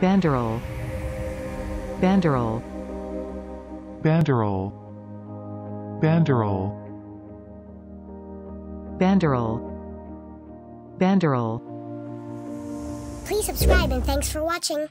Banderole. Banderole. Banderole. Banderole. Banderole. Banderole. Please subscribe and thanks for watching.